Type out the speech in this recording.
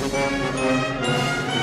Música